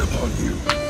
upon you.